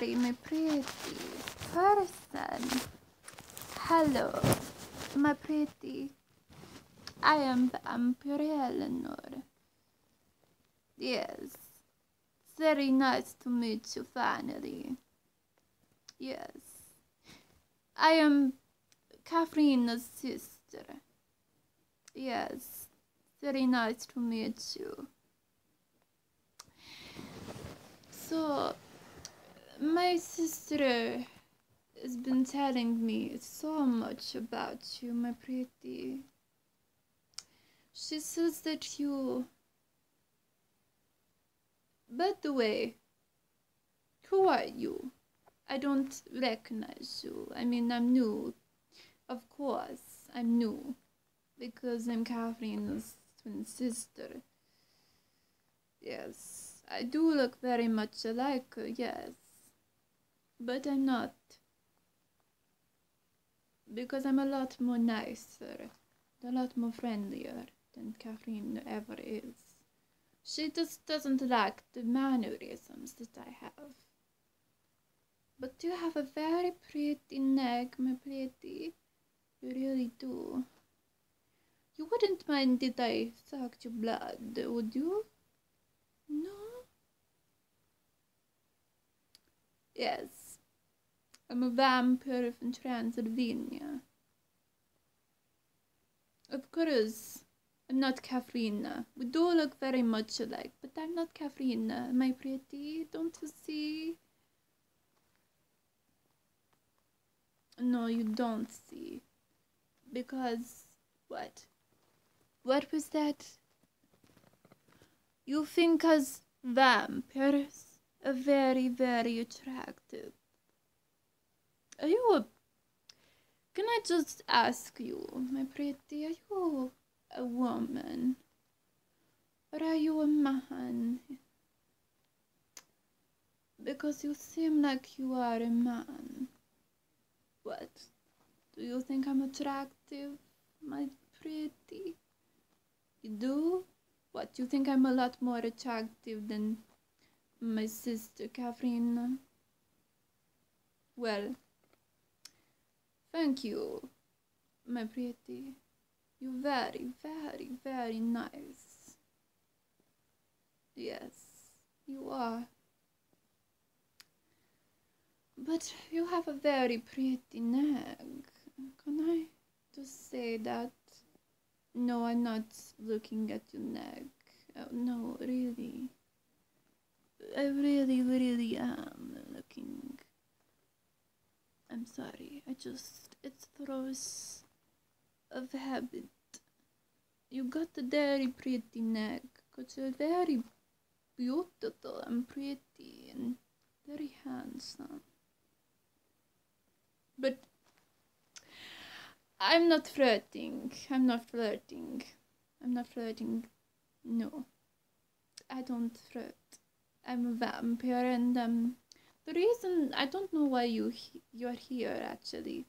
my pretty person. Hello, my pretty. I am Vampire Eleanor. Yes, very nice to meet you finally. Yes, I am Katrina's sister. Yes, very nice to meet you. So, my sister has been telling me so much about you, my pretty. She says that you. By the way, who are you? I don't recognize you. I mean, I'm new. Of course, I'm new. Because I'm Catherine's twin sister. Yes, I do look very much alike yes. But I'm not. Because I'm a lot more nicer, a lot more friendlier than Catherine ever is. She just doesn't like the mannerisms that I have. But you have a very pretty neck, my pretty. You really do. You wouldn't mind if I sucked your blood, would you? No? Yes. I'm a vampire er from Transylvania. Of course, I'm not Katherina. We do look very much alike, but I'm not Katherina, my pretty. Don't you see? No, you don't see. Because, what? What was that? You think us vampires are very, very attractive. Are you. Can I just ask you, my pretty, are you a woman? Or are you a man? Because you seem like you are a man. What? Do you think I'm attractive, my pretty? You do? What, you think I'm a lot more attractive than my sister Catherine? Well, thank you, my pretty. You're very, very, very nice. Yes, you are. But you have a very pretty neck. Can I just say that? No, I'm not looking at your neck. Oh, no, really. I really, really am looking. I'm sorry. I just, it's throws of habit. You got a very pretty neck. Cause you're very beautiful and pretty and very handsome. But I'm not flirting. I'm not flirting. I'm not flirting. No. I don't flirt. I'm a vampire and um the reason I don't know why you you're here actually.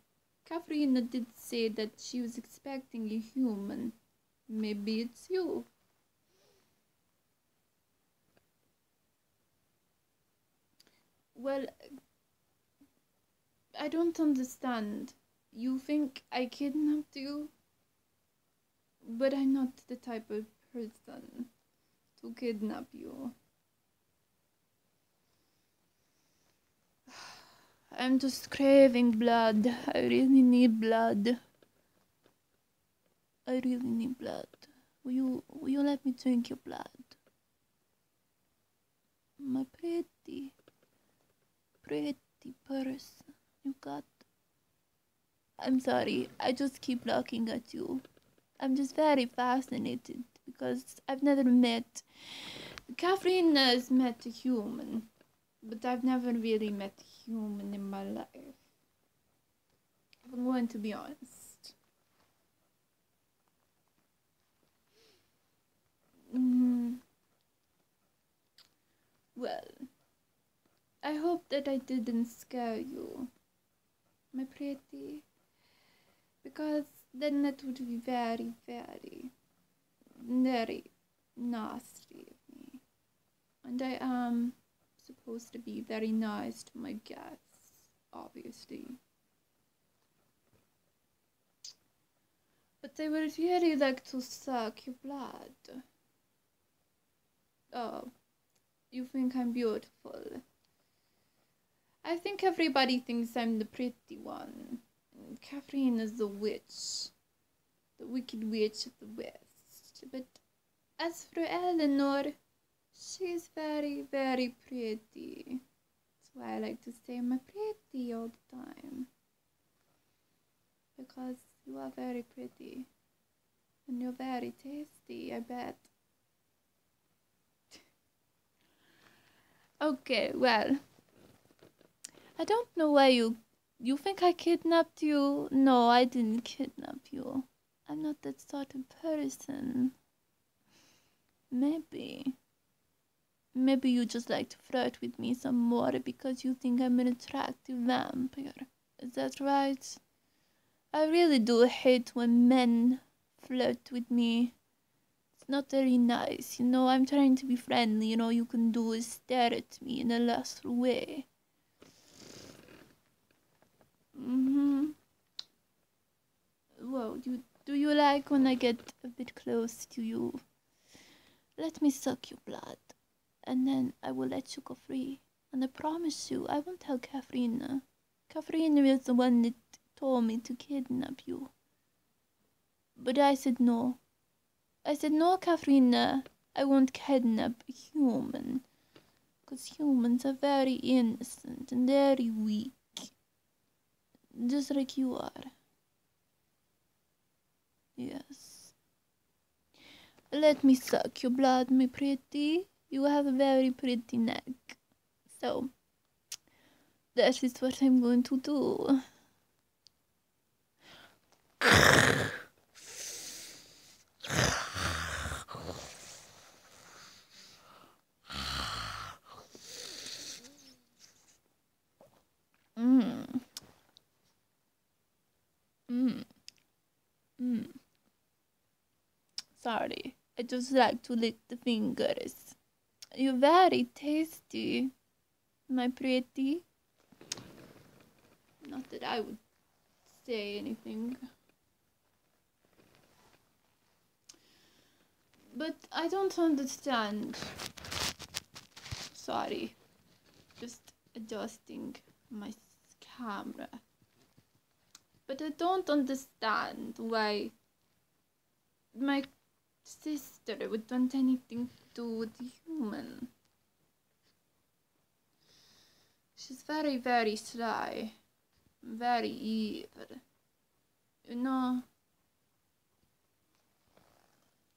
Catherine did say that she was expecting a human. Maybe it's you. Well, I don't understand. You think I kidnapped you? But I'm not the type of person to kidnap you. I'm just craving blood. I really need blood. I really need blood. Will you will you let me drink your blood? My pretty pretty person. You got I'm sorry, I just keep looking at you. I'm just very fascinated because I've never met. Catherine has met a human, but I've never really met human in my life. If I'm going to be honest. Mm. Well, I hope that I didn't scare you, my pretty because then that would be very, very, very nasty of me. And I am supposed to be very nice to my guests, obviously. But I would really like to suck your blood. Oh, you think I'm beautiful? I think everybody thinks I'm the pretty one. And Catherine is the witch, the wicked witch of the West. But as for Eleanor, she's very, very pretty. That's why I like to say I'm pretty all the time. Because you are very pretty. And you're very tasty, I bet. okay, well. I don't know why you you think I kidnapped you? No, I didn't kidnap you. I'm not that sort of person. Maybe. Maybe you just like to flirt with me some more because you think I'm an attractive vampire. Is that right? I really do hate when men flirt with me. It's not very nice, you know. I'm trying to be friendly, you know. You can do is stare at me in a lustful way. Mm-hmm. Whoa, do, do you like when I get a bit close to you? Let me suck your blood, and then I will let you go free. And I promise you, I won't tell Catherine. Catherine is the one that told me to kidnap you. But I said no. I said no, Catherine. I won't kidnap a human. Because humans are very innocent and very weak. Just like you are. Yes. Let me suck your blood, my pretty. You have a very pretty neck. So, that is what I'm going to do. Mm. Mm. Mm. Sorry, I just like to lick the fingers. You're very tasty, my pretty. Not that I would say anything. But I don't understand. Sorry. Just adjusting my camera. But I don't understand why my sister would want anything to do with human. She's very, very sly, very evil. You know.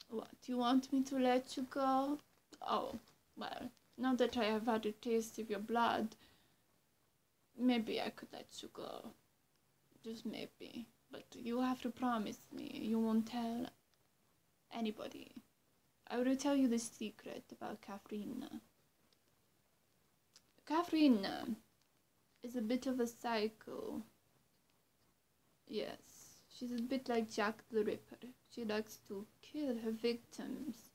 What, you want me to let you go? Oh, well, now that I have had a taste of your blood, maybe I could let you go. Just maybe. But you have to promise me you won't tell anybody. I will tell you the secret about Catherine. Catherine is a bit of a psycho. Yes, she's a bit like Jack the Ripper. She likes to kill her victims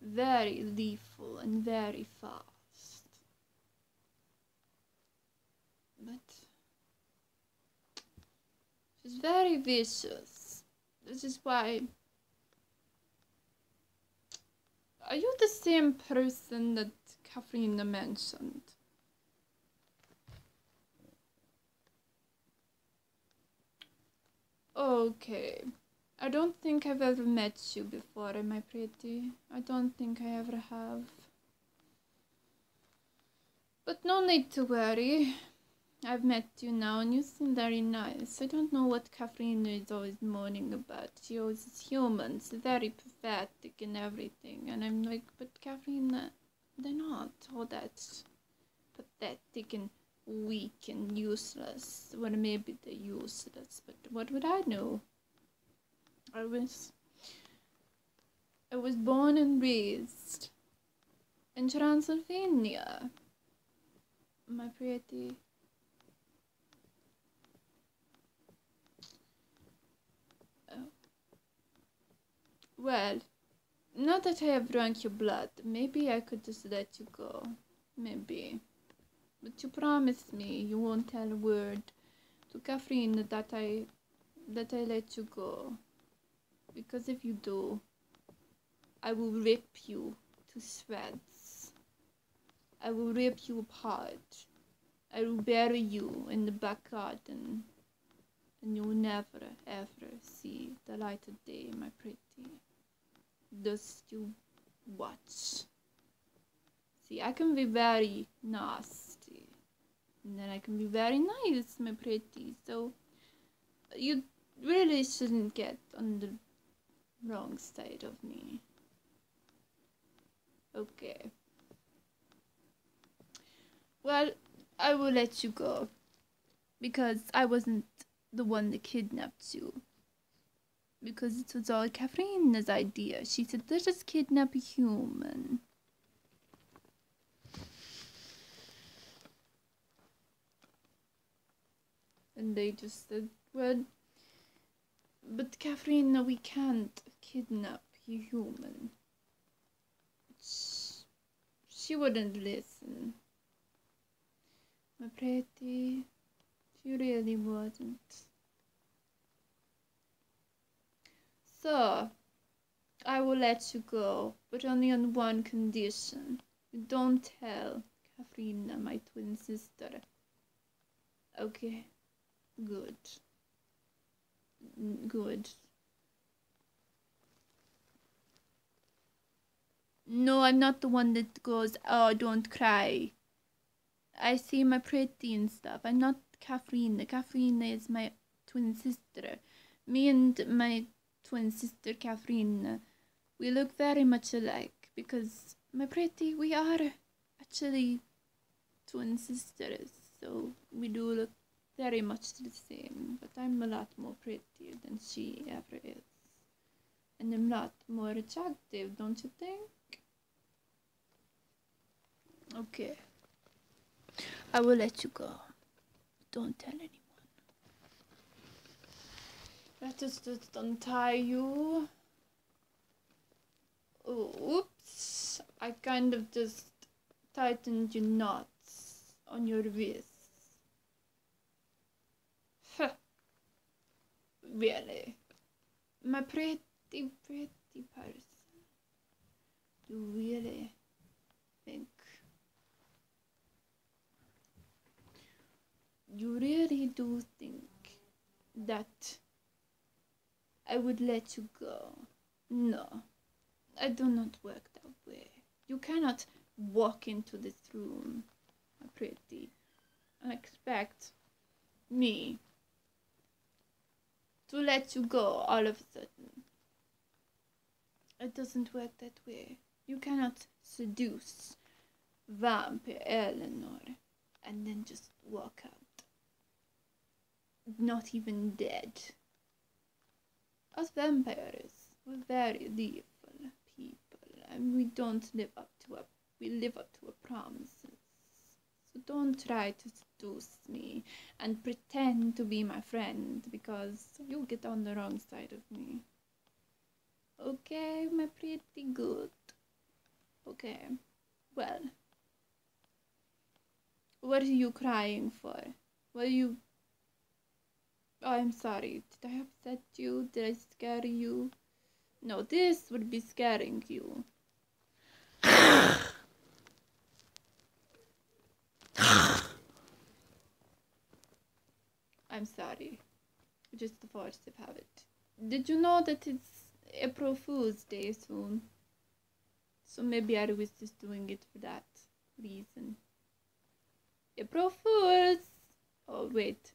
very lethal and very fast. But she's very vicious. This is why. Are you the same person that Catherine mentioned? Okay. I don't think I've ever met you before, am I pretty? I don't think I ever have. But no need to worry. I've met you now and you seem very nice. I don't know what Catherine is always moaning about. She always is humans, very pathetic and everything. And I'm like, but Catherine, uh, they're not all that pathetic and weak and useless. Well, maybe they're useless, but what would I know? I was I was born and raised in Transylvania. My pretty. Oh. Well, now that I have drunk your blood, maybe I could just let you go. Maybe. But you promised me you won't tell a word to Catherine that I that I let you go. Because if you do, I will rip you to shreds. I will rip you apart. I will bury you in the back garden, and you will never ever see the light of day, my pretty. Just you watch. See, I can be very nasty, and then I can be very nice, my pretty. So you really shouldn't get on the wrong side of me. Okay. Well, I will let you go because I wasn't the one that kidnapped you. Because it was all Catherine's idea. She said, let's just kidnap a human. And they just said, well, but Catherine, we can't kidnap a human. She, wouldn't listen. My pretty, she really wouldn't. So, I will let you go, but only on one condition. You don't tell Catherine, my twin sister. Okay, good. Mm, good. No, I'm not the one that goes, oh, don't cry. I see my pretty and stuff. I'm not Catherine. Catherine is my twin sister. Me and my twin sister Catherine, uh, we look very much alike because my pretty, we are actually twin sisters. So we do look very much the same, but I'm a lot more pretty than she ever is. And I'm a lot more attractive, don't you think? Okay. I will let you go. Don't tell anyone. Let us just untie you. Oops. I kind of just tightened your knots on your wrists. really? My pretty, pretty person. You really think you really do think that I would let you go? No, I do not work that way. You cannot walk into this room, my pretty, and expect me to let you go all of a sudden. It doesn't work that way. You cannot seduce vampire Eleanor and then just walk out. Not even dead. Us vampires, we're very evil people, and we don't live up to our we live up to our promises. So don't try to seduce me and pretend to be my friend because you'll get on the wrong side of me. Okay, my pretty good. Okay, well. What are you crying for? What are you... I'm sorry. Did I upset you? Did I scare you? No, this would be scaring you. I'm sorry. Just the force of habit. Did you know that it's April Fool's Day soon? So maybe I was just doing it for that reason. April Fools! Oh, wait.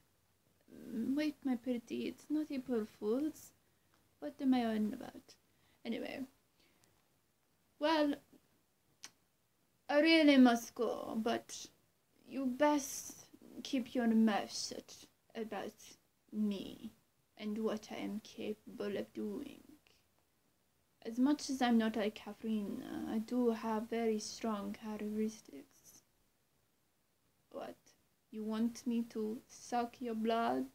Wait, my pretty, it's not April Fools. What am I on about? Anyway. Well, I really must go, but you best keep your mouth shut about me and what I am capable of doing. As much as I'm not like Catherine, I do have very strong characteristics. What? You want me to suck your blood?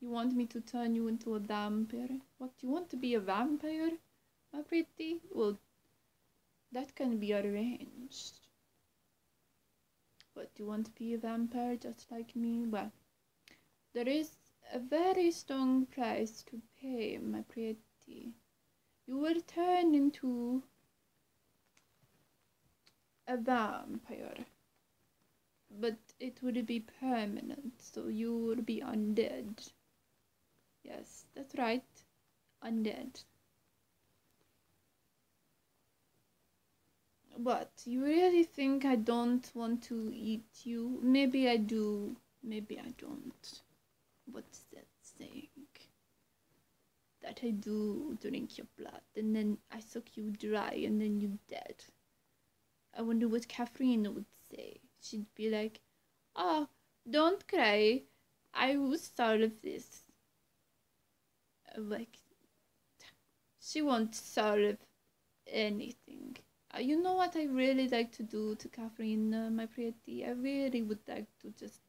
You want me to turn you into a vampire? What? You want to be a vampire? My pretty? Well, that can be arranged. What, you want to be a vampire just like me? Well, there is a very strong price to pay, my pretty. You will turn into a vampire. But it would be permanent, so you would be undead. Yes, that's right. Undead. But You really think I don't want to eat you? Maybe I do. Maybe I don't. What's that saying? That I do drink your blood and then I suck you dry and then you're dead. I wonder what Catherine would. She'd be like, Oh, don't cry. I will solve this. Like, she won't solve anything. Uh, you know what I really like to do to Catherine, uh, my pretty? I really would like to just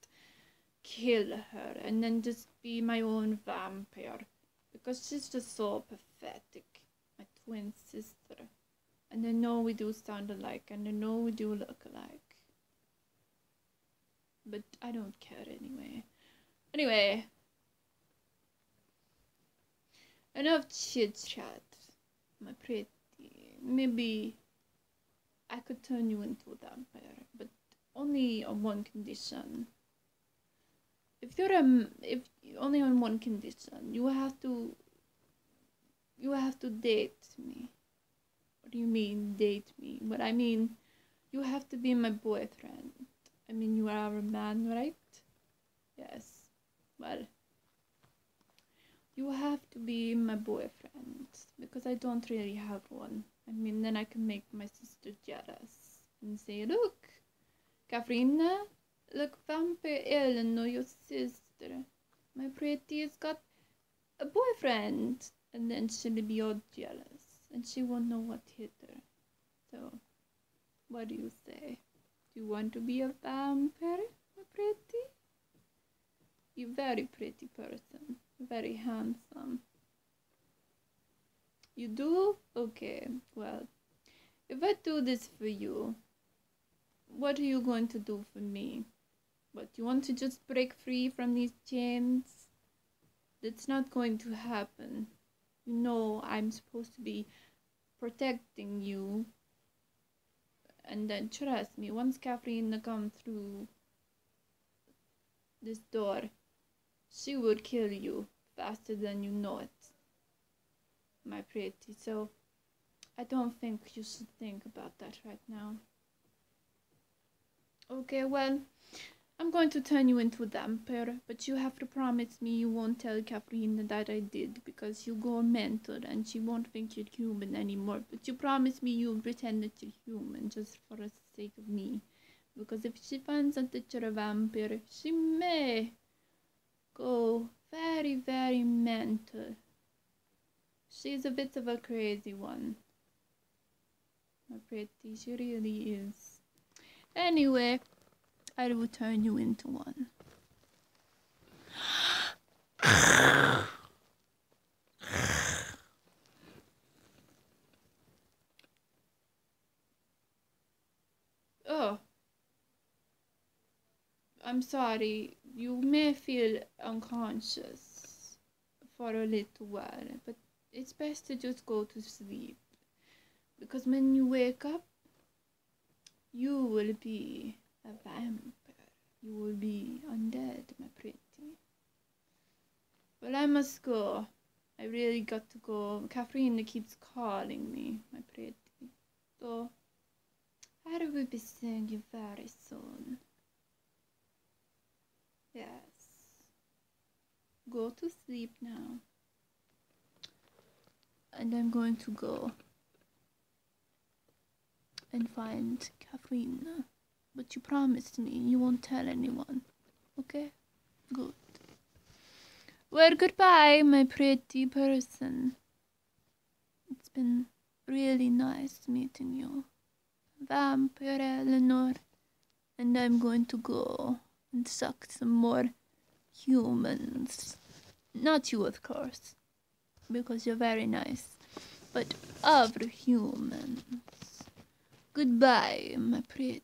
kill her and then just be my own vampire because she's just so pathetic. My twin sister. And I know we do sound alike and I know we do look alike. But I don't care anyway. Anyway. Enough chit chat, my pretty. Maybe I could turn you into a vampire, but only on one condition. If you're a, if only on one condition, you have to. You have to date me. What do you mean date me? What I mean, you have to be my boyfriend. I mean, you are a man, right? Yes. Well, you have to be my boyfriend because I don't really have one. I mean, then I can make my sister jealous and say, look, Katrina, look, Vampire Eleanor, your sister, my pretty has got a boyfriend. And then she'll be all jealous and she won't know what hit her. So, what do you say? Do you want to be a um, vampire, my pretty? You're very pretty person, very handsome. You do? Okay, well, if I do this for you, what are you going to do for me? What, you want to just break free from these chains? That's not going to happen. You know I'm supposed to be protecting you. And then trust me, once Catherine comes through this door, she will kill you faster than you know it my pretty. So I don't think you should think about that right now. Okay, well, I'm going to turn you into a vampire, but you have to promise me you won't tell Catherine that I did because you go mental and she won't think you're human anymore. But you promise me you'll pretend that you're human just for the sake of me. Because if she finds out that you're a vampire, she may go very, very mental. She's a bit of a crazy one. My pretty, she really is. Anyway, I will turn you into one. oh. I'm sorry. You may feel unconscious for a little while, but it's best to just go to sleep because when you wake up you will be a vampire you will be undead my pretty. Well i must go. I really got to go. Catherine keeps calling me my pretty. So i will be seeing you very soon. Yes. Go to sleep now. And I'm going to go and find Catherine. But you promised me you won't tell anyone. Okay? Good. Well, goodbye, my pretty person. It's been really nice meeting you. Vampire Eleanor. And I'm going to go and suck some more humans. Not you, of course because you're very nice, but other humans. Goodbye, my pretty.